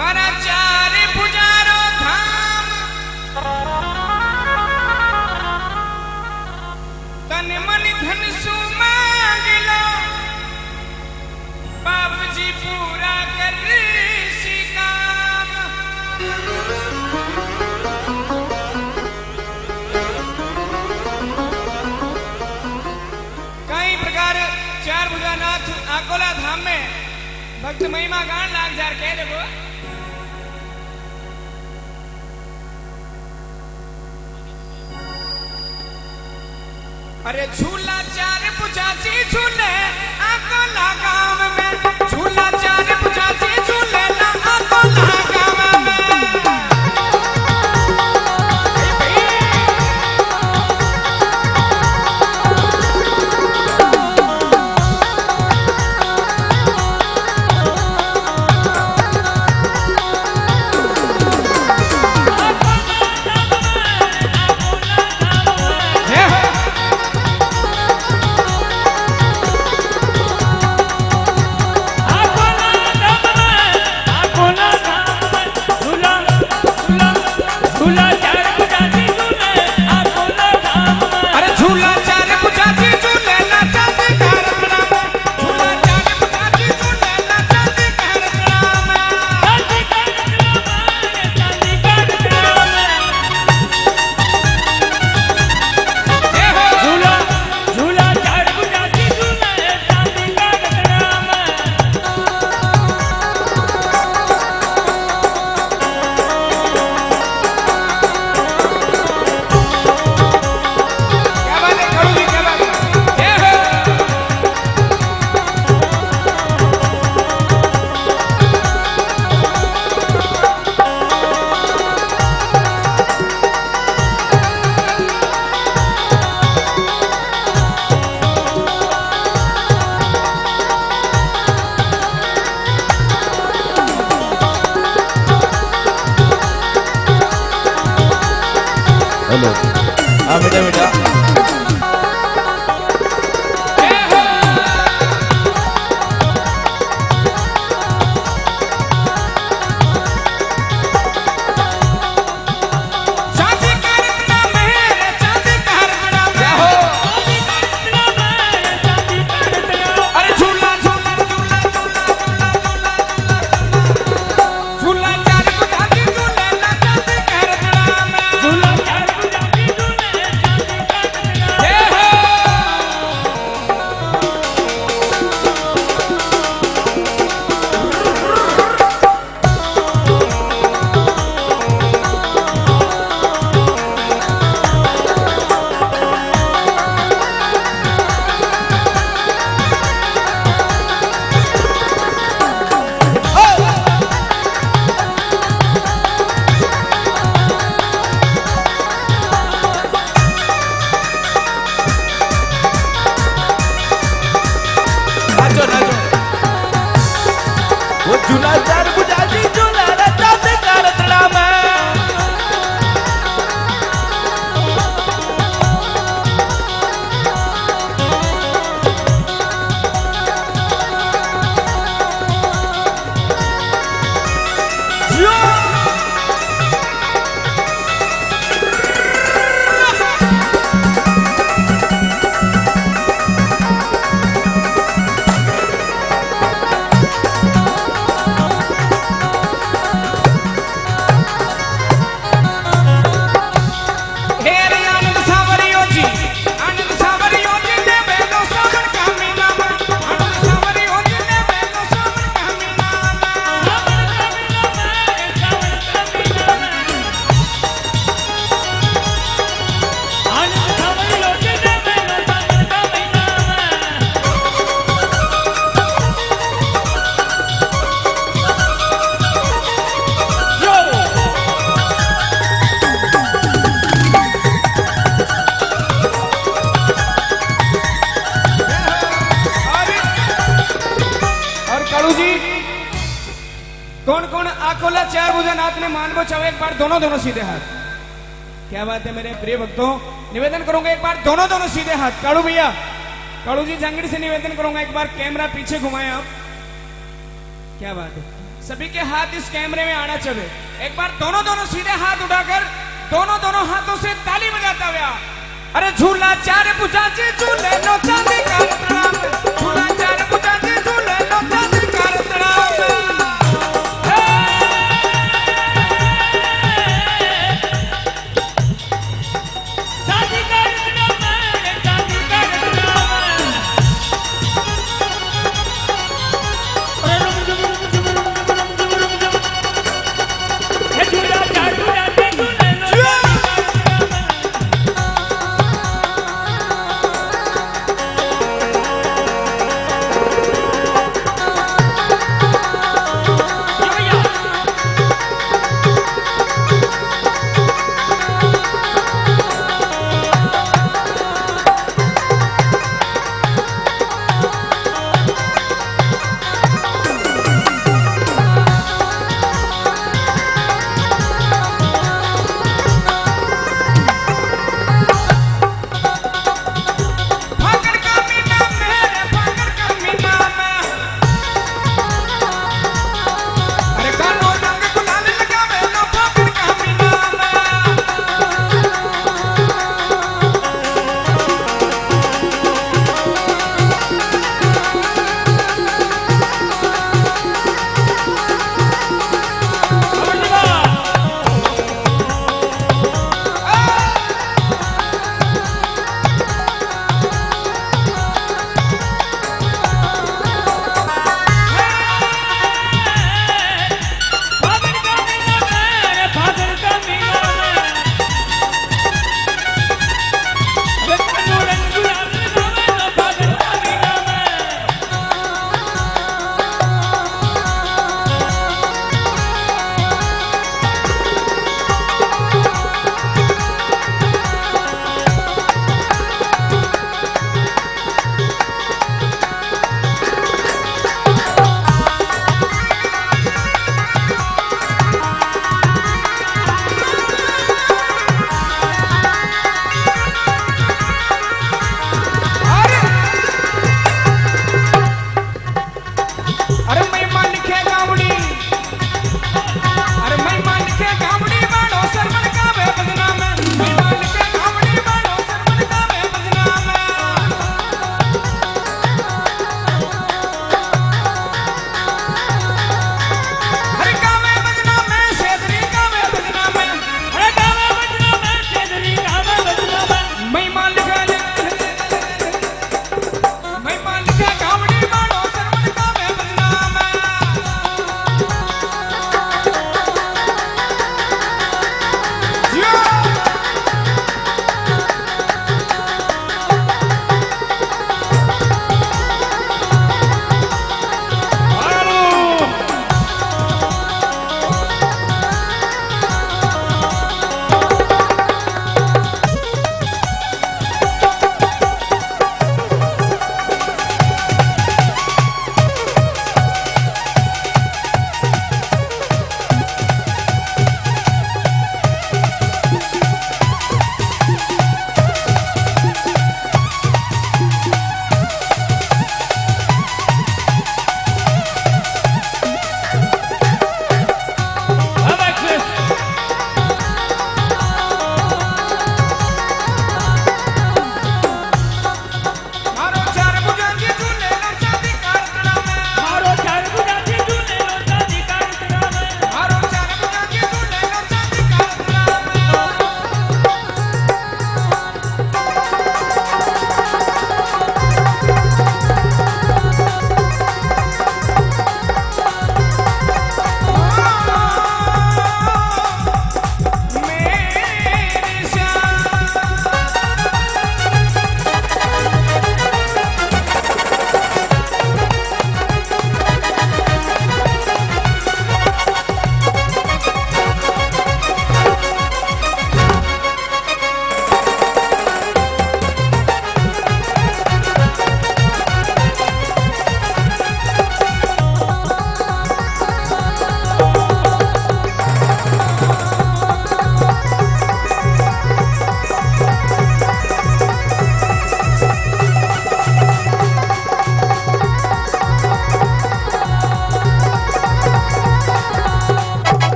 हमारा चार पुजारो धाम। तन मन धन पूरा कर कई प्रकार चार भुजानाथ अकोला धाम में भक्त महिमा गान लाग जार कह देखो। अरे झूला चार जी झूले आकोला गाँव Tonight कौन कौन आकोला चार भुजनाथ ने मानवो चाहो एक बार दोनों दोनों सीधे हाथ। क्या बात है मेरे प्रिय भक्तों? निवेदन करूँगा एक बार दोनों दोनों सीधे हाथ। कालू भैया, कालू जी जंगड़ी से निवेदन करूँगा एक बार कैमरा पीछे घुमाए आप। क्या बात है? सभी के हाथ इस कैमरे में आना चाहिए। एक बार दोनों दोनों सीधे हाथ उठाकर दोनों दोनों हाथों से ताली बजाता हुआ। अरे झूला चार बुझा जी झूले नो चल